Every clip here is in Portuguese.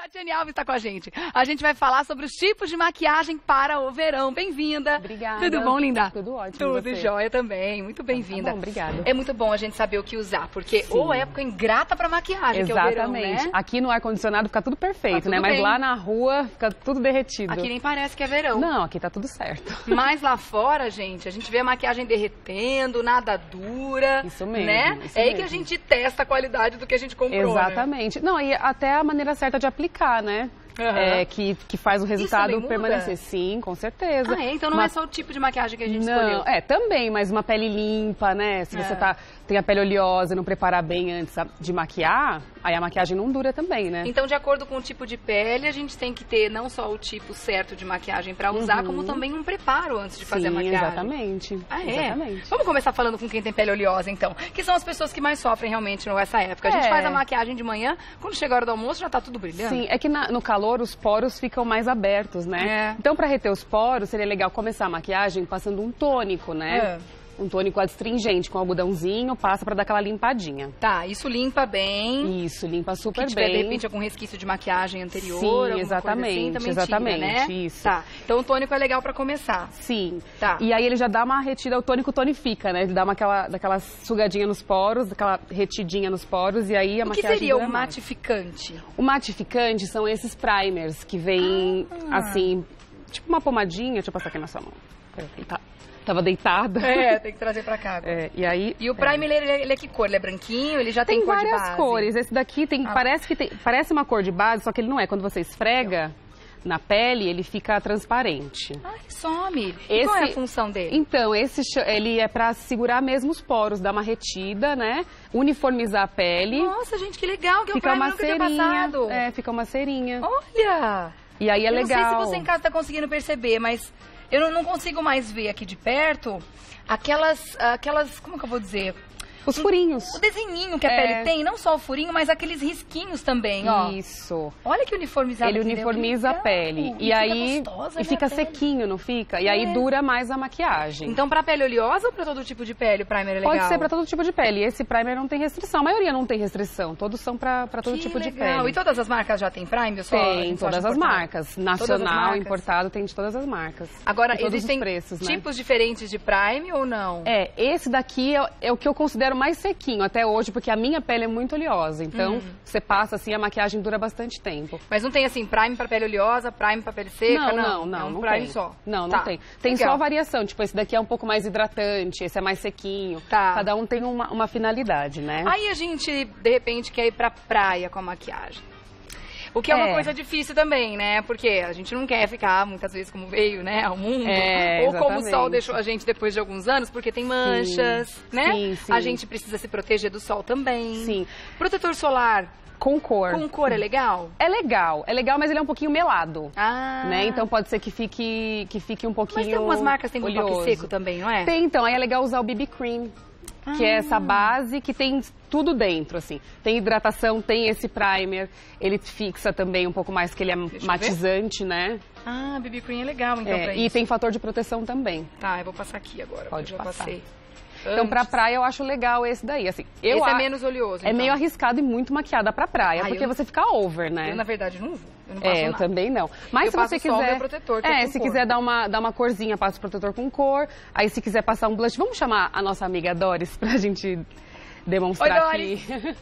Tatiane Alves está com a gente. A gente vai falar sobre os tipos de maquiagem para o verão. Bem-vinda. Obrigada. Tudo bom, linda? Tudo ótimo. Tudo jóia também. Muito bem-vinda. Tá bom, obrigada. É muito bom a gente saber o que usar, porque Sim. ou época ingrata para maquiagem, que é o verão, Exatamente. né? Aqui no ar-condicionado fica tudo perfeito, Tá tudo né? Mas bem. lá na rua fica tudo derretido. Aqui nem parece que é verão. Não, aqui tá tudo certo. Mas lá fora, gente, a gente vê a maquiagem derretendo, nada dura. Isso mesmo, Né? isso é aí que a mesmo. gente testa a qualidade do que a gente comprou. né? Exatamente. Não, e até a maneira certa de aplicar, né? Aham. É, que, que faz o resultado permanecer. Sim, com certeza. Ah, é? Então não Uma- é só o tipo de maquiagem que a gente Não, escolheu. é, também, mas uma pele limpa, né? Se você É. tá, tem a pele oleosa e não preparar bem antes de maquiar, aí a maquiagem não dura também, né? Então, de acordo com o tipo de pele, a gente tem que ter não só o tipo certo de maquiagem para usar, como também um preparo antes de fazer a Sim, maquiagem. exatamente. Ah, é? Exatamente. Vamos começar falando com quem tem pele oleosa, então. Que são as pessoas que mais sofrem realmente nessa época. A gente É. faz a maquiagem de manhã, quando chega a hora do almoço já tá tudo brilhando. Sim, é que na- no calor os poros ficam mais abertos, né? É. Então, para reter os poros, seria legal começar a maquiagem passando um tônico, né? É. Um tônico adstringente com algodãozinho, passa para dar aquela limpadinha. Tá, isso limpa bem. Isso, limpa Que super tiver, de bem. repente, algum resquício de maquiagem anterior. Sim, exatamente, assim, exatamente, tira, né? isso. Tá, então o tônico é legal pra começar. Sim. Tá. E aí ele já dá uma retida, o tônico tonifica, né? Ele dá uma aquela, daquela sugadinha nos poros, daquela retidinha nos poros e aí a O que maquiagem seria dura o mais. matificante? O matificante são esses primers que vêm Ah. assim, tipo uma pomadinha, deixa eu passar aqui na sua mão. Tá- Tava deitada. É, tem que trazer pra cá. É, e aí. E o primer, ele, é- ele é que cor? Ele é branquinho? Ele já tem, tem cor de várias base? cores. Esse daqui tem, Ah. parece que tem, parece uma cor de base, só que ele não é. Quando você esfrega na pele, ele fica transparente. Ai, some. E Esse- qual é a função dele? Então, esse ele é pra segurar mesmo os poros, dar uma retida, né? Uniformizar a pele. Nossa, gente, que legal que fica o primer uma cerinha. passado. É, fica uma cerinha. Olha! E aí é eu legal. não sei se você em casa tá conseguindo perceber, mas eu não, consigo mais ver aqui de perto aquelas, aquelas, como que eu vou dizer? Os furinhos. O desenhinho que a É. pele tem, não só o furinho, mas aqueles risquinhos também, ó. Isso. Olha que uniformizado Ele que deu, uniformiza que a pele. E, fica aí. gostosa, e né, fica pele. sequinho, não fica? E É. aí dura mais a maquiagem. Então, pra pele oleosa ou pra todo tipo de pele o primer é legal? Pode ser pra todo tipo de pele. Esse primer não tem restrição. A maioria não tem restrição. Todos são pra pra todo Que tipo de legal. pele. E todas as marcas já tem Prime? ou Só, Tem só todas as marcas. As Nacional, marcas? importado, tem de todas as marcas. Agora, existem os preços, né? tipos diferentes de Prime ou não? É, esse daqui é, é o que eu considero mais sequinho até hoje, porque a minha pele é muito oleosa. Então, Hum. você passa assim, a maquiagem dura bastante tempo. Mas não tem assim, Prime pra pele oleosa, Prime pra pele seca? não, não, não. É um não Prime tem. só. Não, não Tá. tem. Tem Legal. só variação. Tipo, esse daqui é um pouco mais hidratante, esse é mais sequinho. Tá. Cada um tem uma, uma finalidade, né? Aí a gente, de repente, quer ir pra praia com a maquiagem. O que é, uma É. coisa difícil também, né? Porque a gente não quer ficar muitas vezes como veio, né, ao mundo. É, ou como o sol deixou a gente depois de alguns anos, porque tem manchas, né? sim, sim. A gente precisa se proteger do sol também. Sim. Protetor solar Com cor. com cor é legal? É legal, é legal, mas ele é um pouquinho melado. Ah. Né? Então pode ser que fique, que fique um pouquinho Mas tem algumas marcas que tem com toque seco também, não é? Tem, então, aí é legal usar o BB Cream, que é essa base que tem tudo dentro, assim. Tem hidratação, tem esse primer, ele fixa também um pouco mais, que ele é eu matizante, né? Ah, BB Cream é legal, então, É, e isso. tem fator de proteção também. Tá, eu vou passar aqui agora. Pode eu passar. passei. Então, pra praia, eu acho legal esse daí, assim. Eu Esse é a- menos oleoso, É então. meio arriscado e muito maquiada pra praia, Ah, porque não- você fica over, né? Eu, na verdade, não vou. Eu não passo É, eu nada. também não. Mas Eu se passo você só o quiser. meu protetor, que é é, com se cor. quiser dar uma, dar uma corzinha, passa o protetor com cor. Aí se quiser passar um blush, vamos chamar a nossa amiga Doris pra gente demonstrar Oi, Doris. aqui.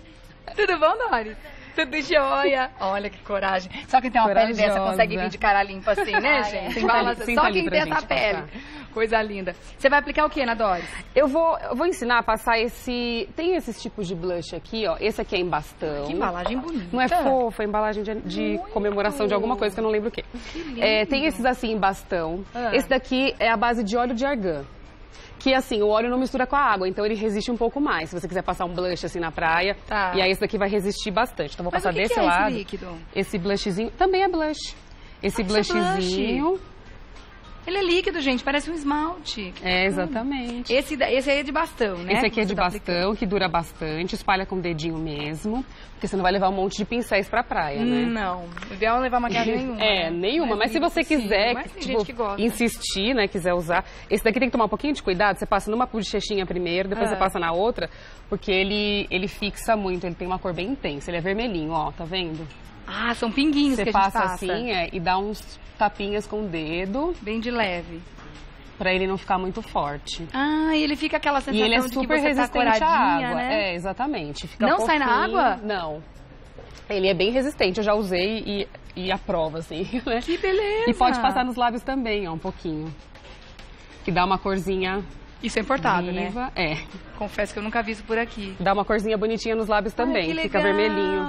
Tudo bom, Doris? Tudo jóia. Olha que coragem. Só quem tem uma pele dessa Corajosa. consegue vir de cara limpa assim, né, Ai, gente? senta Fala Só quem tem essa pele. passar. Coisa linda. Você vai aplicar o que na Doris? Eu vou, eu vou ensinar a passar esse. Tem esses tipos de blush aqui, ó. Esse aqui é em bastão. Que embalagem bonita. Não é fofo, é embalagem de, de comemoração de alguma coisa que eu não lembro o quê. lindo. É, tem esses assim em bastão. Ah. Esse daqui é a base de óleo de argan. Que assim, o óleo não mistura com a água, então ele resiste um pouco mais. Se você quiser passar um blush assim na praia. Tá. E aí esse daqui vai resistir bastante. Então vou Mas passar que desse que é lado. esse líquido? Esse blushzinho também é blush. Esse Ah, é blushzinho. Ele é líquido, gente, parece um esmalte. É, exatamente. Esse, esse aí é de bastão, né? Esse aqui é de tá bastão, que dura bastante, espalha com o dedinho mesmo, porque você não vai levar um monte de pincéis pra praia, né? Não, o ideal é levar maquiagem nenhuma. É, nenhuma, Mais mas se você possível. quiser Mas tem tipo, insistir, né, quiser usar, esse daqui tem que tomar um pouquinho de cuidado, você passa numa bochechinha primeiro, depois Ah. você passa na outra, porque ele, ele fixa muito, ele tem uma cor bem intensa, ele é vermelhinho, ó, tá vendo? Ah, são pinguinhos Você que a gente passa, passa. assim é, e dá uns tapinhas com o dedo Bem de leve. Pra ele não ficar muito forte. Ah, e ele fica aquela E sensação ele é de que super você tá resistente à coradinha, água. né? É, exatamente. Fica Não sai na água? Não. Ele é bem resistente, eu já usei e, e aprova, assim, né? Que beleza! E pode passar nos lábios também, ó, um pouquinho. Que dá uma corzinha Isso é importado, né? viva. É. Confesso que eu nunca vi isso por aqui. Dá uma corzinha bonitinha nos lábios também. que Fica vermelhinho.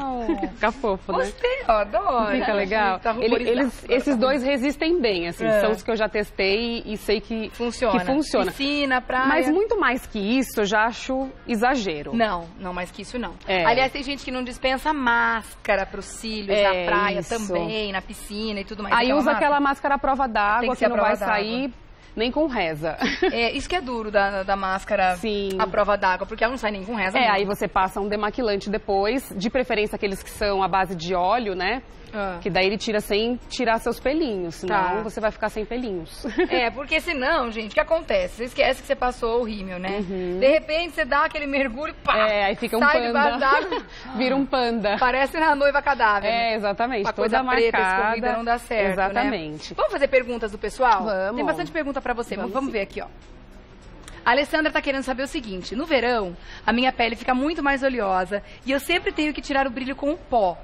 Fica fofo, né? Gostei, ó, adoro. Fica legal. Tá Ele- eles, esses dois resistem bem, assim. É. São os que eu já testei e sei que Funciona. Que funciona. Piscina, praia. Mas muito mais que isso, eu já acho exagero. Não, não mais que isso não. É. Aliás, tem gente que não dispensa máscara pros cílios, É, na praia isso. também, na piscina e tudo mais. Aí Aquela usa máscara. aquela máscara à prova d'água que que, não vai sair nem com reza. É, isso que é duro da, da máscara Sim. à prova d'água, porque ela não sai nem com reza. É, mesmo. aí você passa um demaquilante depois, de preferência aqueles que são à base de óleo, né? Ah. Que daí ele tira sem tirar seus pelinhos, senão Tá. você vai ficar sem pelinhos. É, porque senão, gente, o que acontece? Você esquece que você passou o rímel, né? De repente você dá aquele mergulho, pá! Uhum. É, aí fica um sai panda. Vira um panda. Parece a noiva cadáver. né? É, exatamente. Uma toda coisa preta marcada. escorrida não dá certo, Exatamente. né? Vamos fazer perguntas do pessoal? Vamos. Tem bastante pergunta pra você. Vamos, Vamos ver aqui, ó. A Alessandra tá querendo saber o seguinte: no verão, a minha pele fica muito mais oleosa e eu sempre tenho que tirar o brilho com o pó.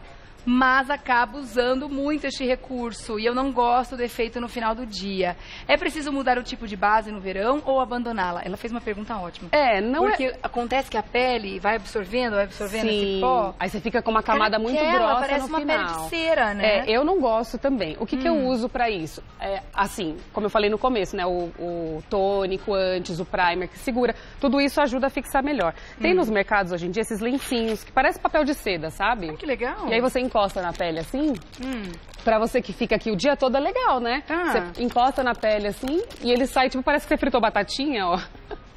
Mas acabo usando muito este recurso e eu não gosto do efeito no final do dia. É preciso mudar o tipo de base no verão ou abandoná-la? Ela fez uma pergunta ótima. É, não Porque é... acontece que a pele vai absorvendo, vai absorvendo esse Sim. pó. Aí você fica com uma camada muito grossa parece no uma final. pele de cera, né? Hum. É, eu não gosto também. O que, que eu uso pra isso? É, assim, como eu falei no começo, né? O, o tônico antes, o primer que segura. Tudo isso ajuda a fixar melhor. Tem Hum. nos mercados hoje em dia esses lencinhos que parece papel de seda, sabe? Ah, que legal. E aí você encosta na pele assim, Hum. pra você que fica aqui o dia todo é legal, né? Ah. Você encosta na pele assim e ele sai, tipo, parece que você fritou batatinha, ó.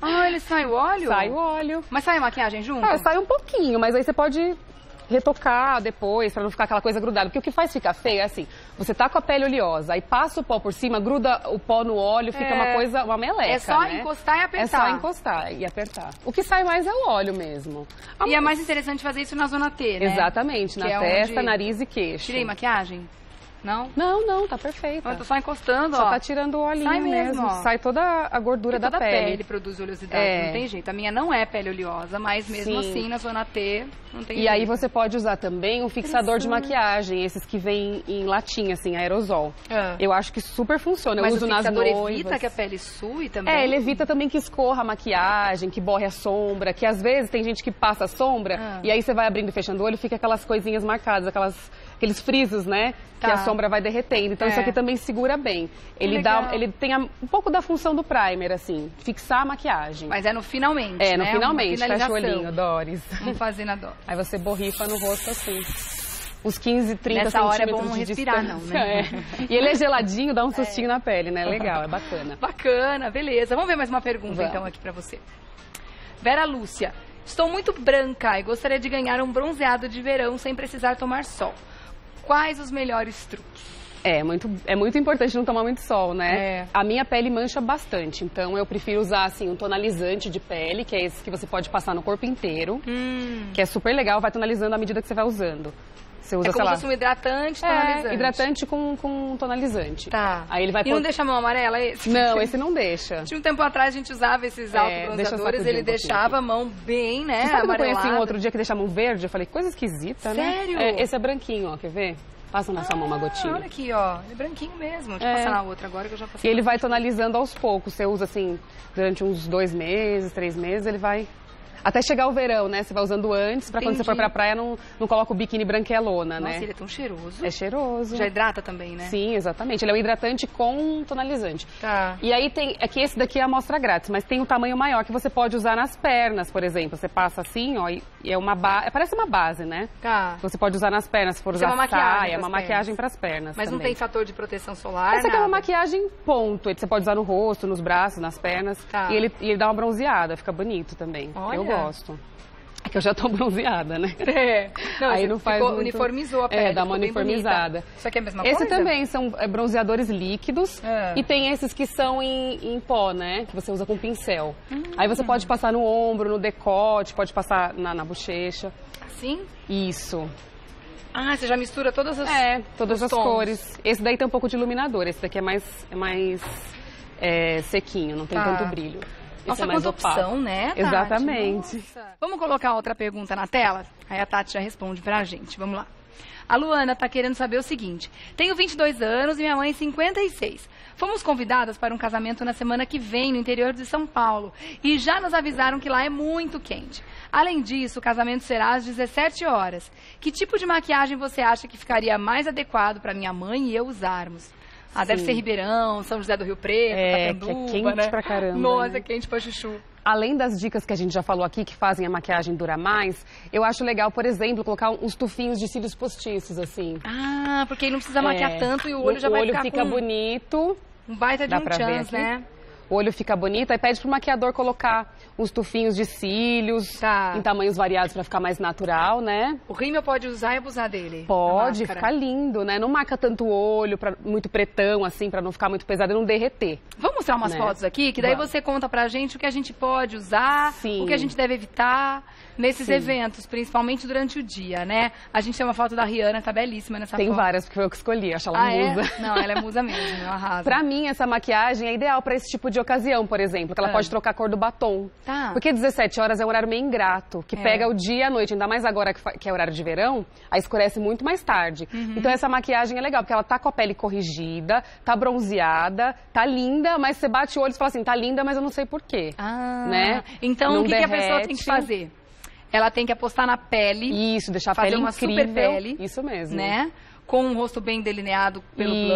Ah, ele sai o óleo? Sai o óleo. Mas sai a maquiagem junto? Ah, sai um pouquinho, mas aí você pode retocar depois, pra não ficar aquela coisa grudada. Porque o que faz ficar feio é assim, você tá com a pele oleosa, aí passa o pó por cima, gruda o pó no óleo, fica É. uma coisa, uma meleca, É só né? encostar e apertar. É só encostar e apertar. O que sai mais é o óleo mesmo. E é mais interessante fazer isso na zona T, né? Exatamente, na Que é testa, onde- nariz e queixo. Tirei maquiagem? Não? Não, não, tá perfeita. Eu tô só encostando, Só ó. tá tirando o olhinho Sai mesmo, ó. Sai toda a gordura da toda pele. produz oleosidade, É. não tem jeito. A minha não é pele oleosa, mas mesmo Sim. assim, na zona T, não tem E jeito. aí você pode usar também um fixador de maquiagem, esses que vêm em latinha, assim, aerosol. Ah. Eu acho que super funciona. Mas eu uso o nas fixador noivas. evita que a pele sue também? É, ele evita também que escorra a maquiagem, que borre a sombra, que às vezes tem gente que passa a sombra Ah. e aí você vai abrindo e fechando o olho e fica aquelas coisinhas marcadas, aquelas, aqueles frisos, né? Tá. Que a sombra vai derretendo. Então É. isso aqui também segura bem. Ele dá, ele tem a- um pouco da função do primer, assim, fixar a maquiagem. Mas é no finalmente, é, no né? finalmente, fecha o olhinho, Doris. Vamos fazer na dó. Aí você borrifa no rosto assim. Uns 15, 30 Nessa hora é bom não de respirar, não, né? É. E ele é geladinho, dá um sustinho na pele, né? Legal, é bacana. Bacana, beleza. Vamos ver mais uma pergunta Vamos. então aqui pra você. Vera Lúcia, estou muito branca e gostaria de ganhar um bronzeado de verão sem precisar tomar sol. Quais os melhores truques? É muito, é muito importante não tomar muito sol, né? É. A minha pele mancha bastante, então eu prefiro usar assim um tonalizante de pele, que é esse que você pode passar no corpo inteiro, Hum, que é super legal, vai tonalizando à medida que você vai usando. Você usa, é sei como lá, se fosse um hidratante tonalizante. é, hidratante com, com tonalizante. Tá. Aí ele vai E não pôr- deixa a mão amarela esse? Não, esse não deixa. Tinha um tempo atrás a gente usava esses É, autobronzeadores, ele um deixava a mão bem, né, Você sabe que eu amarelada. conheci um outro dia que deixa a mão verde? Eu falei, coisa esquisita, né? Sério? É, esse é branquinho, ó, quer ver? Passa na sua mão uma Ah, gotinha. olha aqui, ó. Ele é branquinho mesmo. Deixa eu É. passar na outra agora que eu já E passei. ele vai tonalizando aos poucos. Você usa assim, durante uns dois meses, três meses, ele vai. Até chegar o verão, né? Você vai usando antes, pra quando você Entendi. for pra praia não, não coloca o biquíni branquelona, Nossa, né? ele é tão cheiroso. É cheiroso. Já hidrata também, né? Sim, exatamente. Ele é um hidratante com tonalizante. Tá. E aí tem, é que esse daqui é a amostra grátis, mas tem um tamanho maior que você pode usar nas pernas, por exemplo. Você passa assim, ó, e é uma base, parece uma base, né? Tá. Você pode usar nas pernas, se for Isso é usar uma maquiagem saia, é pras uma maquiagem para as pernas. Mas não também. tem fator de proteção solar, Essa aqui é uma nada? maquiagem ponto, você pode usar no rosto, nos braços, nas pernas. Tá. E, ele, e ele dá uma bronzeada, fica bonito também. Olha. Eu gosto. É que eu já tô bronzeada, né? É. Não, Aí não faz muito- uniformizou a pele. É, dá uma uniformizada. Isso aqui é a mesma Esse coisa? também são é, bronzeadores líquidos É. e tem esses que são em, em pó, né? Que você usa com pincel. Hum. Aí você pode passar no ombro, no decote, pode passar na, na bochecha. Assim? Isso. Ah, você já mistura todas as É, todas as tons. cores. Esse daí tem um pouco de iluminador, esse daqui é mais, é mais é, sequinho, não tem Tá. tanto brilho. Nossa, é mais quanta opaco. opção, né, Tati? Exatamente. Nossa. Vamos colocar outra pergunta na tela? Aí a Tati já responde pra gente. Vamos lá. A Luana tá querendo saber o seguinte. Tenho 22 anos e minha mãe 56. Fomos convidadas para um casamento na semana que vem no interior de São Paulo e já nos avisaram que lá é muito quente. Além disso, o casamento será às 17 horas. Que tipo de maquiagem você acha que ficaria mais adequado para minha mãe e eu usarmos? Ah, deve Sim. ser Ribeirão, São José do Rio Preto, É, que é quente né? pra caramba, Nossa, né? é quente pra chuchu. Além das dicas que a gente já falou aqui, que fazem a maquiagem durar mais, eu acho legal, por exemplo, colocar uns tufinhos de cílios postiços, assim. Ah, porque aí não precisa maquiar É. tanto e o olho já o vai olho ficar fica com bonito, um baita de Dá um ver chance, né? O olho fica bonito, aí pede pro maquiador colocar uns tufinhos de cílios Tá. em tamanhos variados pra ficar mais natural, né? O rímel pode usar e abusar dele. Pode, a máscara. ficar lindo, né? Não marca tanto o olho, pra, muito pretão, assim, pra não ficar muito pesado e não derreter. Vamos mostrar umas Né? fotos aqui, que daí Vamos. você conta pra gente o que a gente pode usar, Sim. o que a gente deve evitar nesses Sim. eventos, principalmente durante o dia, né? A gente tem uma foto da Rihanna, tá belíssima nessa Tem foto. várias, porque foi eu que escolhi, acho ela ah, musa. é? Não, ela é musa mesmo, ela arrasa. Pra mim, essa maquiagem é ideal pra esse tipo de ocasião, por exemplo, que ela Ah. pode trocar a cor do batom. Tá. Porque 17 horas é um horário meio ingrato, que É. pega o dia e a noite, ainda mais agora que é horário de verão, aí escurece muito mais tarde. Uhum. Então essa maquiagem é legal, porque ela tá com a pele corrigida, tá bronzeada, tá linda, mas você bate o olho e fala assim, tá linda, mas eu não sei porquê. Ah, né? Então, Não o que, que a pessoa tem que fazer? Ela tem que apostar na pele, Isso, deixar a Fazer pele uma incrível. super pele, Isso mesmo. né? Com um rosto bem delineado pelo Isso,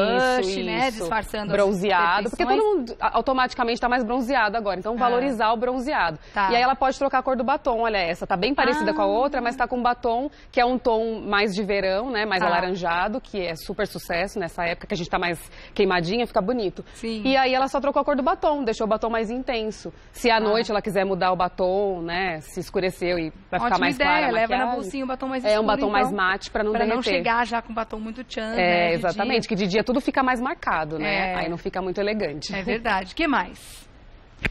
blush, né? isso. Disfarçando bronzeado, porque todo mundo automaticamente está mais bronzeado agora, então valorizar o bronzeado. Tá. E aí ela pode trocar a cor do batom, olha essa, tá bem parecida Ah. com a outra, mas tá com um batom que é um tom mais de verão, né, mais Tá. alaranjado, que é super sucesso nessa época que a gente tá mais queimadinha, fica bonito. Sim. E aí ela só trocou a cor do batom, deixou o batom mais intenso. Se à noite ela quiser mudar o batom, né, se escureceu e vai ficar mais ideia, clara leva na bolsinha o batom mais É escuro, um batom mais então, mate para não Pra derreter. não chegar já com batom muito chan, É, né? exatamente, que de dia tudo fica mais marcado, né? É. Aí não fica muito elegante. dia. É verdade. O que mais?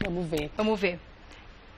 Vamos ver. Vamos ver.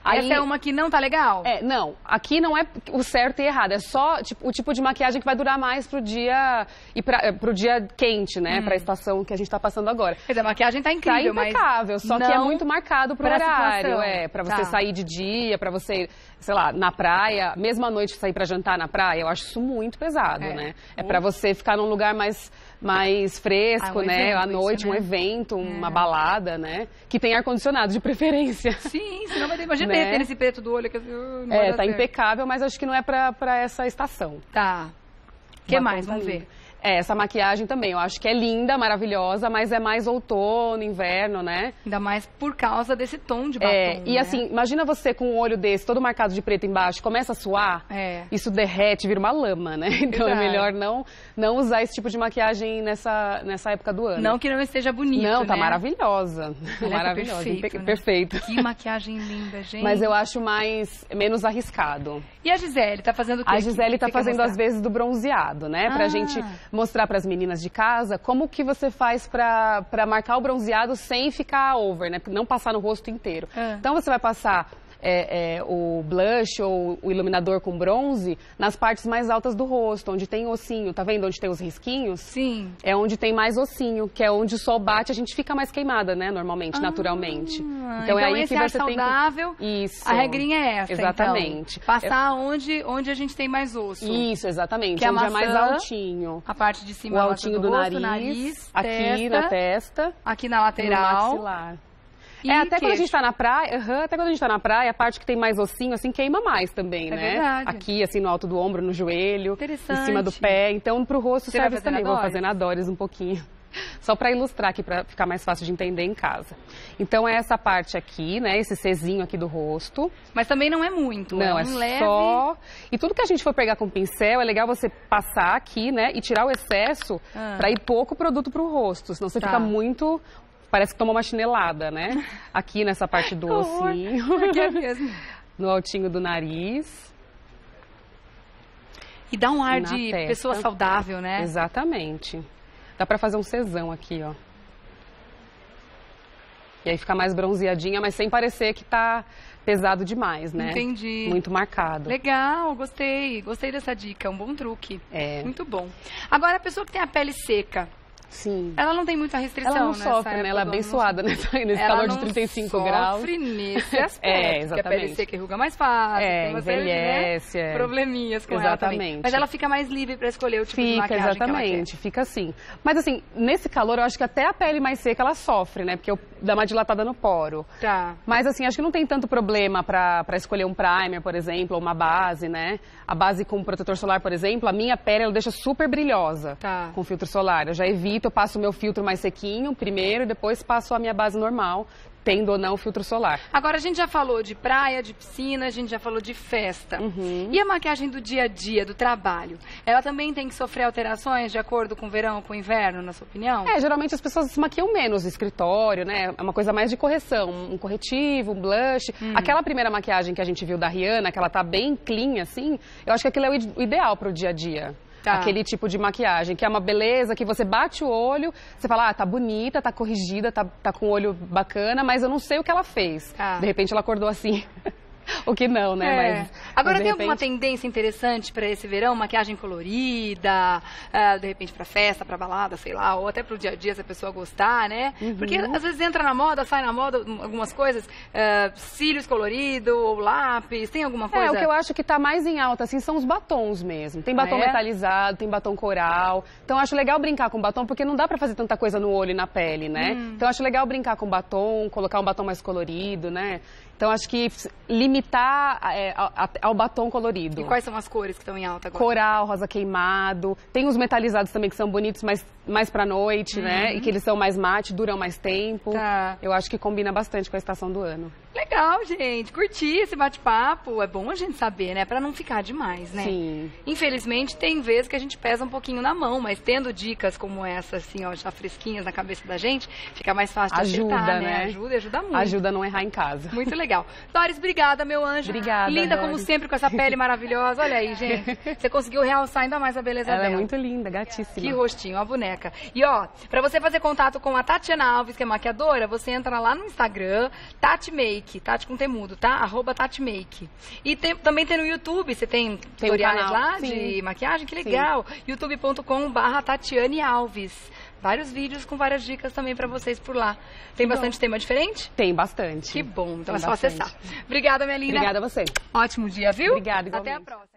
Aí- Essa é uma que não tá legal? É, não, aqui não é o certo e errado, é só tipo, o tipo de maquiagem que vai durar mais pro dia e pra, eh, pro dia quente, né? Pra estação que a gente tá passando agora. Quer dizer, a maquiagem tá Tá incrível, impecável, só que é muito marcado pro pra horário, é, para você Tá. sair de dia, pra você, sei lá, na praia, mesmo à noite sair pra jantar na praia, eu acho isso muito pesado, É. né? É pra você ficar num lugar mais mais fresco, Ah, um né? À noite, isso, um né? evento, uma balada, né? Que tem ar condicionado de preferência. Sim, senão vai ter, imagina Né? derreter esse preto do olho. Que, uh, É, tá certo. impecável, mas acho que não é pra, pra essa estação. Tá. O que mais? Vamos ver. É, essa maquiagem também, eu acho que é linda, maravilhosa, mas é mais outono, inverno, né? Ainda mais por causa desse tom de batom, É, e né? assim, imagina você com um olho desse, todo marcado de preto embaixo, começa a suar, É. isso derrete, vira uma lama, né? Então é melhor não, não usar esse tipo de maquiagem nessa, nessa época do ano. Não que não esteja bonito, Não, tá né? maravilhosa. Ela é maravilhosa, perfeito, né? perfeito. Que maquiagem linda, gente. Mas eu acho mais, menos arriscado. E a Gisele, tá fazendo o quê? A? Gisele que quer fazendo às vezes do bronzeado, né? Pra Ah. gente mostrar para as meninas de casa como que você faz pra marcar o bronzeado sem ficar over, né? Não passar no rosto inteiro. Ah. Então você vai passar é, é, o blush ou o iluminador com bronze nas partes mais altas do rosto, onde tem ossinho. Tá vendo onde tem os risquinhos? Sim. É onde tem mais ossinho, que é onde o sol bate, a gente fica mais queimada, né? Normalmente, naturalmente. Ah, Então, é aí esse que ar você tem que... saudável, Isso. a regrinha é essa, Exatamente. então. Passar onde, onde a gente tem mais osso. Isso, exatamente. Que a onde é mais maçã, altinho. A parte de cima O maçã altinho do, rosto, nariz, nariz, aqui testa, na testa, aqui na no lateral. Maxilar. e é, até quando a gente tá na praia, aham, até quando a gente tá na praia, a parte que tem mais ossinho, assim, queima mais também, É né? verdade. Aqui, assim, no alto do ombro, no joelho, Interessante. em cima do pé. Então, pro rosto Você serve também. Vou fazer na Doris um pouquinho. Só para ilustrar aqui, para ficar mais fácil de entender em casa. Então, é essa parte aqui, né? Esse Czinho aqui do rosto. Mas também não é muito. Não, é, é um leve... só. E tudo que a gente for pegar com pincel, é legal você passar aqui, né? E tirar o excesso Ah. pra ir pouco produto pro rosto. Senão você Tá. fica muito. Parece que toma uma chinelada, né? Aqui nessa parte do ossinho, Aqui é mesmo. no altinho do nariz. E dá um ar Na de testa. pessoa saudável, né? Exatamente. Dá pra fazer um cesão aqui, ó. E aí fica mais bronzeadinha, mas sem parecer que tá pesado demais, né? Entendi. Muito marcado. Legal, gostei. Gostei dessa dica, um bom truque. É. Muito bom. Agora, a pessoa que tem a pele seca, Sim. ela não tem muita restrição, Ela não sofre, né? Ela é abençoada não nessa, nesse Ela calor de não 35 graus. sofre nesse aspecto. É, Porque a pele exatamente. seca enruga mais fácil. É, de, envelhece, né, é. probleminhas com ela também. Exatamente. Mas ela fica mais livre para escolher o tipo de Fica, maquiagem que ela exatamente, fica assim. Mas assim, nesse calor eu acho que até a pele mais seca ela sofre, né? Porque eu, dá uma dilatada no poro. Tá. Mas assim, acho que não tem tanto problema pra pra escolher um primer, por exemplo, ou uma base, né? A base com protetor solar, por exemplo, a minha pele ela deixa super brilhosa Tá. com filtro solar. Eu já evito, eu passo o meu filtro mais sequinho primeiro e depois passo a minha base normal, tendo ou não o filtro solar. Agora, a gente já falou de praia, de piscina, a gente já falou de festa. Uhum. E a maquiagem do dia a dia, do trabalho? Ela também tem que sofrer alterações de acordo com o verão, com o inverno, na sua opinião? É, geralmente as pessoas se maquiam menos no escritório, né? É uma coisa mais de correção, um corretivo, um blush. Hum. Aquela primeira maquiagem que a gente viu da Rihanna, que ela tá bem clean, assim, eu acho que aquilo é o ide- o ideal pro dia a dia. Tá. Aquele tipo de maquiagem, que é uma beleza, que você bate o olho, você fala, ah, tá bonita, tá corrigida, tá, tá com o olho bacana, mas eu não sei o que ela fez. Tá. De repente ela acordou assim. o que não, né? É. Mas, Agora, mas tem alguma repente- tendência interessante para esse verão? Maquiagem colorida, ah, de repente para festa, para balada, sei lá, ou até pro dia a dia se a pessoa gostar, né? Uhum. Porque às vezes entra na moda, sai na moda algumas coisas, ah, cílios colorido ou lápis, tem alguma coisa? É, o que eu acho que tá mais em alta, assim, são os batons mesmo. Tem batom Ah, é? metalizado, tem batom coral. Então, eu acho legal brincar com batom, porque não dá pra fazer tanta coisa no olho e na pele, né? Hum. Então, eu acho legal brincar com batom, colocar um batom mais colorido, né? Então, acho que limitar é, ao, ao batom colorido. E quais são as cores que estão em alta agora? Coral, rosa queimado. Tem os metalizados também que são bonitos, mas mais pra noite, né? E que eles são mais mate, duram mais tempo. Uhum. Tá. Eu acho que combina bastante com a estação do ano. Legal, gente. Curti esse bate-papo. É bom a gente saber, né? Pra não ficar demais, né? Sim. Infelizmente, tem vezes que a gente pesa um pouquinho na mão, mas tendo dicas como essa, assim, ó, já fresquinhas na cabeça da gente, fica mais fácil de Ajuda, acertar, né? Ajuda e ajuda muito. Ajuda a não errar em casa. Muito legal. Doris, obrigada, meu anjo. Obrigada, Linda como Doris. sempre, com essa pele maravilhosa. Olha aí, gente. Você conseguiu realçar ainda mais a beleza Ela é dela. muito linda, gatíssima. Que rostinho, a boneca. E ó, pra você fazer contato com a Tatiana Alves, que é maquiadora, você entra lá no Instagram, Tati Make, Tati com temudo, tá? Arroba Tati Make. E tem- também tem no YouTube, você tem Tem tutoriais lá sim. de maquiagem? Que legal. youtube.com barra Tatiane Alves. Vários vídeos com várias dicas também pra vocês por lá. Tem bastante tema diferente? Tem bastante. Que bom, então Tem é só bastante. acessar. Obrigada, minha linda. Obrigada a você. Ótimo dia, viu? Obrigada, Até a igualmente. próxima.